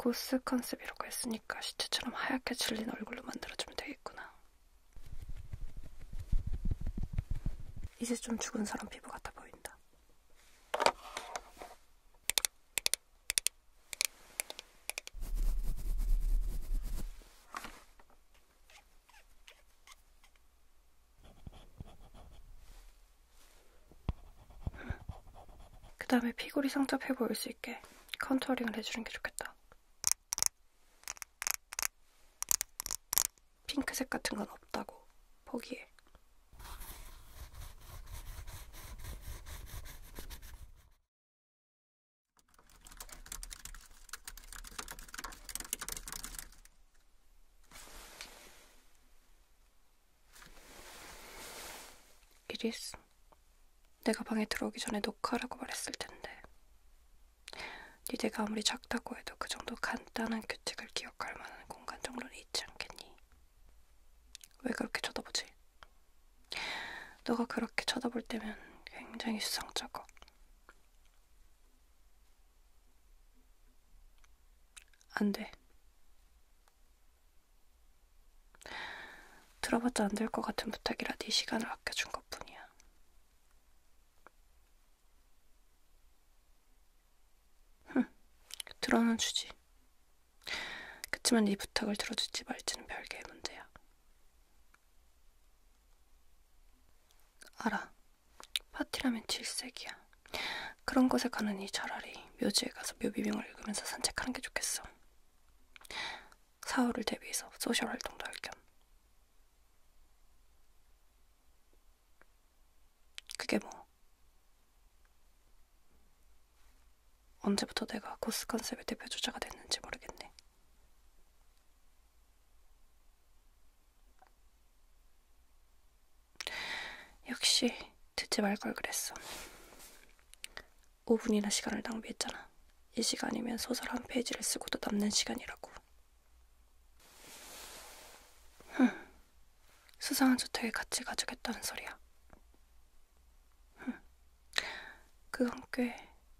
고스 컨셉이라고 했으니까 시체처럼 하얗게 질린 얼굴로 만들어주면 되겠구나. 이제 좀 죽은 사람 피부 같아 보인다. 그 다음에 피골이 상접해 보일 수 있게 컨투어링을 해주는 게 좋겠다. 핑크색 같은 건 없다고 포기해. 이리스, 내가 방에 들어오기 전에 녹화라고 말했을 텐데 니네가 아무리 작다고 해도 그 정도 간단한 규칙을 기억할 만한 공간 정도는 않겠니? 왜 그렇게 쳐다보지? 너가 그렇게 쳐다볼 때면 굉장히 수상쩍어. 안 돼. 들어봤자 안 될 것 같은 부탁이라 네 시간을 아껴준 것 뿐이야. 흠, 들어는 주지. 그치만 네 부탁을 들어줄지 말지는 별개의 문제야. 알아. 파티라면 질색이야. 그런 곳에 가느니 차라리 묘지에 가서 묘비명을 읽으면서 산책하는 게 좋겠어. 사흘을 대비해서 소셜 활동도 할 겸. 그게 뭐? 언제부터 내가 고스 컨셉의 대표 주자가 됐는지 모르겠네. 역시 듣지 말 걸 그랬어. 5분이나 시간을 낭비했잖아. 이 시간이면 소설 한 페이지를 쓰고도 남는 시간이라고. 흠, 수상한 주택에 같이 가주겠다는 소리야. 흠, 그건 꽤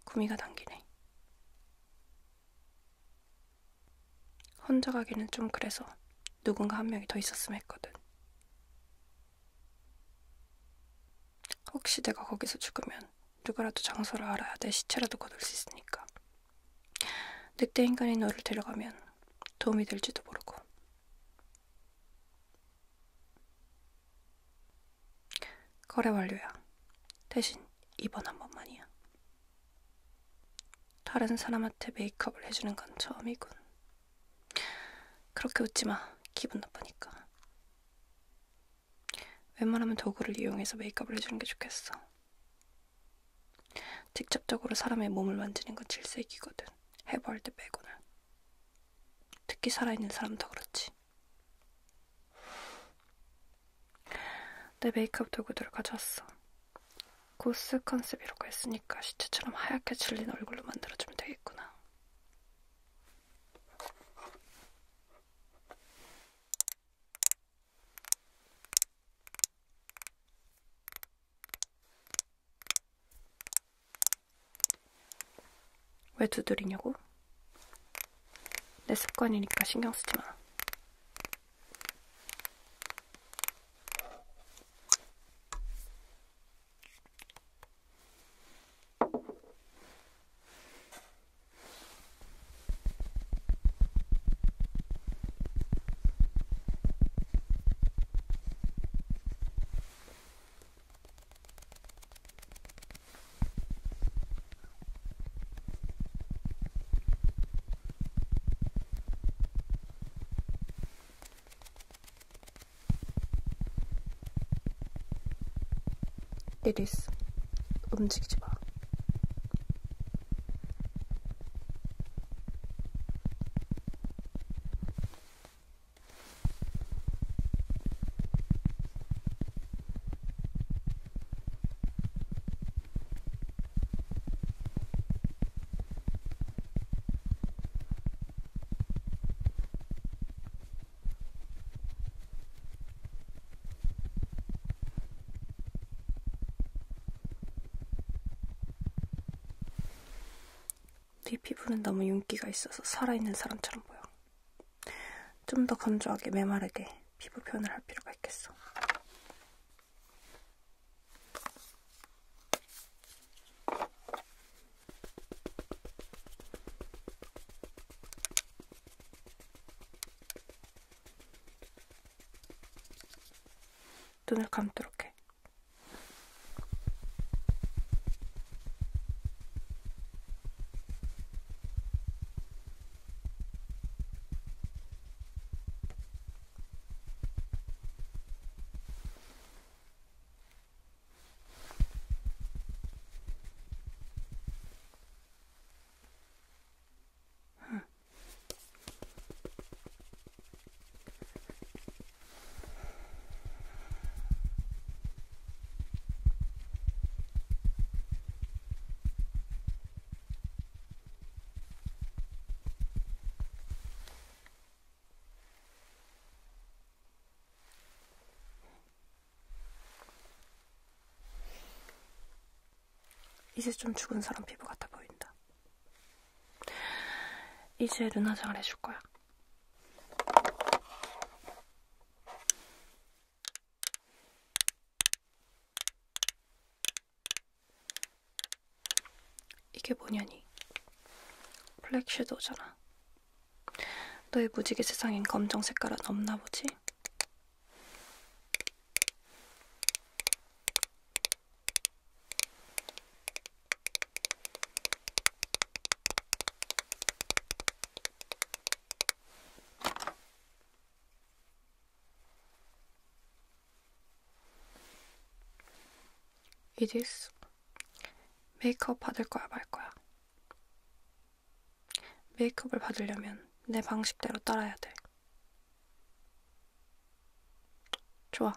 구미가 당기네. 혼자 가기는 좀 그래서 누군가 한 명이 더 있었으면 했거든. 혹시 내가 거기서 죽으면 누구라도 장소를 알아야 내 시체라도 거둘 수 있으니까. 늑대 인간이 너를 데려가면 도움이 될지도 모르고. 거래 완료야. 대신 이번 한 번만이야. 다른 사람한테 메이크업을 해주는 건 처음이군. 그렇게 웃지 마. 기분 나쁘니까. 웬만하면 도구를 이용해서 메이크업을 해주는 게 좋겠어. 직접적으로 사람의 몸을 만지는 건 질색이거든. 해부할 때 빼고는. 특히 살아있는 사람 더 그렇지. 내 메이크업 도구들을 가져왔어. 고스 컨셉이라고 했으니까 시체처럼 하얗게 질린 얼굴로 만들어주면 되겠구나. 왜 두드리냐고? 내 습관이니까 신경 쓰지 마. 리리스, 움직이지 마. 네 피부는 너무 윤기가 있어서 살아있는 사람처럼 보여. 좀더 건조하게 메마르게 피부 표현을 할 필요가 있겠어. 눈을 감도록 해. 이제 좀 죽은 사람 피부 같아 보인다. 이제 눈 화장을 해줄 거야. 이게 뭐냐니? 블랙 섀도우잖아. 너의 무지개 세상엔 검정 색깔은 없나 보지? 이디스 메이크업 받을 거야 말 거야? 메이크업을 받으려면 내 방식대로 따라야 돼. 좋아.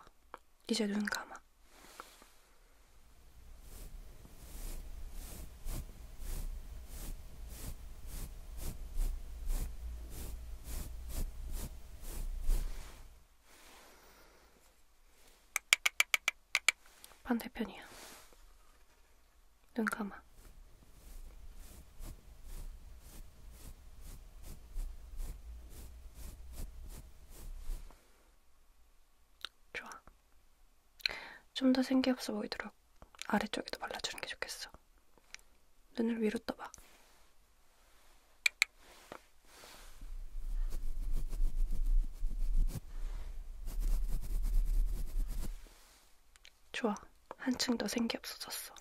이제 눈 감아. 반대편이야. 눈 감아. 좋아. 좀더 생기 없어 보이도록 아래쪽에도 발라주는 게 좋겠어. 눈을 위로 떠봐. 좋아. 한층 더 생기 없어졌어.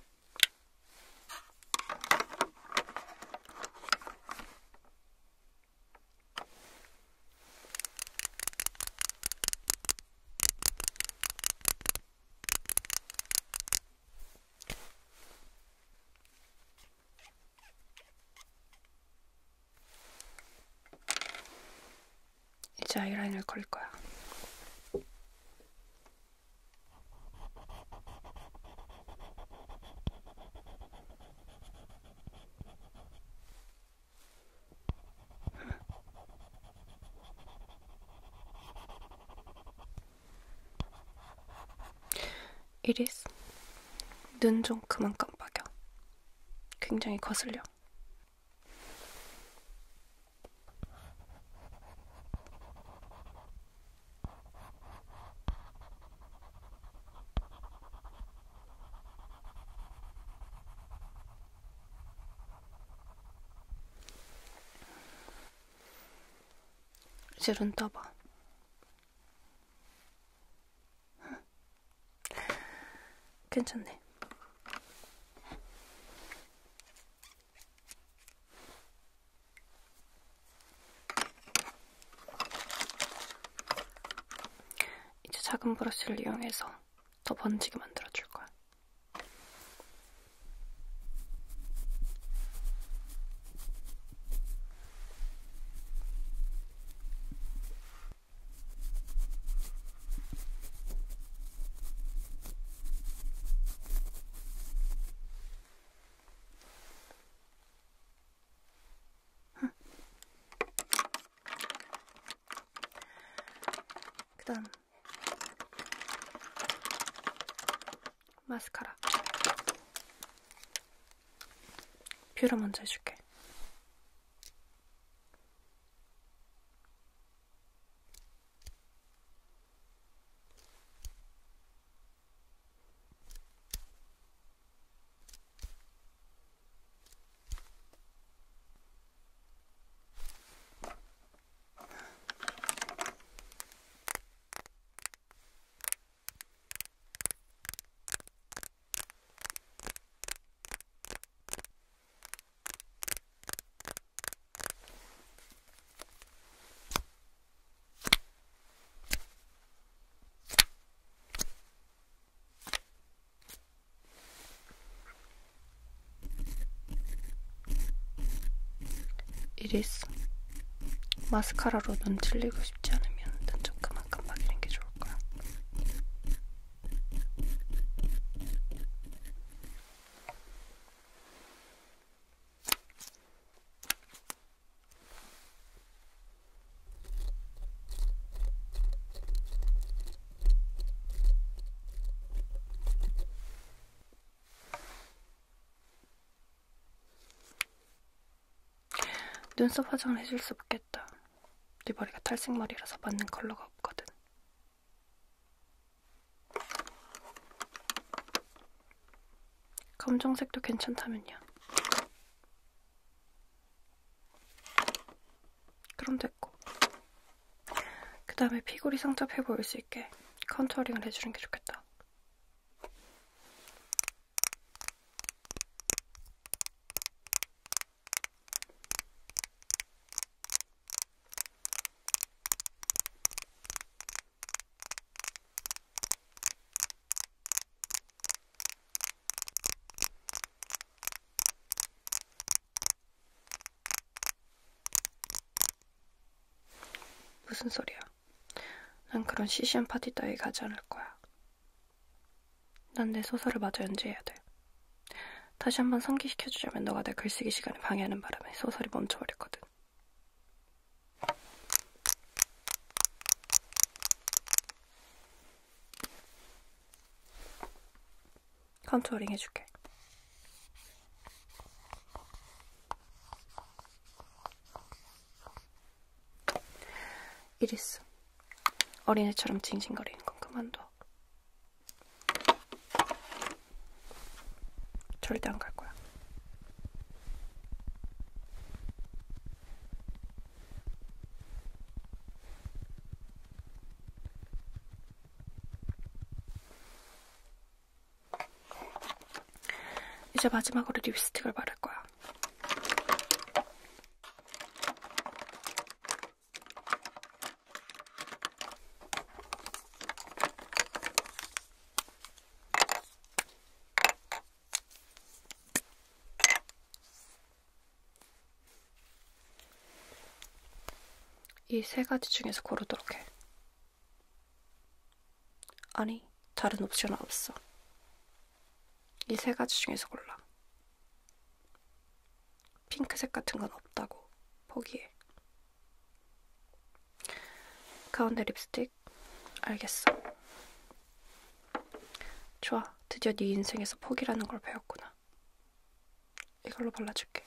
이제 아이라인을 그릴 거야. 이리스, 눈 좀 그만 깜빡여. 굉장히 거슬려. 이제 눈 떠봐. 괜찮네. 이제 작은 브러쉬를 이용해서 더 번지게 만들어줄 거야. 그 다음 마스카라. 뷰러 먼저 해줄게 이리스. 마스카라로 눈 찔리고 싶지 않으면 눈 좀 그만 깜빡이는 게 좋을 거야. 눈썹 화장을 해줄 수 없겠다. 네 머리가 탈색머리라서 맞는 컬러가 없거든. 검정색도 괜찮다면요. 그럼 됐고. 그 다음에 피골이 상접해 보일 수 있게 contouring을 해주는 게 좋겠다. 무슨 소리야? 난 그런 시시한 파티 따위 가지 않을 거야. 난 내 소설을 마저 연재해야 돼. 다시 한번 상기시켜주자면 너가 내 글쓰기 시간을 방해하는 바람에 소설이 멈춰버렸거든. contouring 해줄게. 이리스. 어린애처럼 징징거리는 건 그만둬. 절대 안 갈 거야. 이제 마지막으로 립스틱을 바를 거야. 이 세 가지 중에서 고르도록 해. 아니, 다른 옵션은 없어. 이 세 가지 중에서 골라. 핑크색 같은 건 없다고. 포기해. 가운데 립스틱? 알겠어. 좋아. 드디어 네 인생에서 포기라는 걸 배웠구나. 이걸로 발라줄게.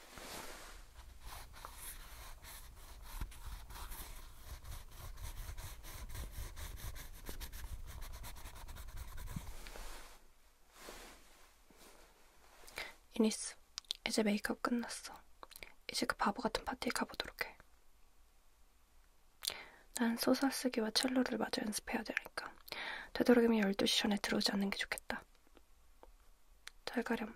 이니스, 이제 메이크업 끝났어. 이제 그 바보 같은 파티에 가보도록 해. 난 소설 쓰기와 첼로를 마저 연습해야 되니까 되도록이면 12시 전에 들어오지 않는 게 좋겠다. 잘 가렴.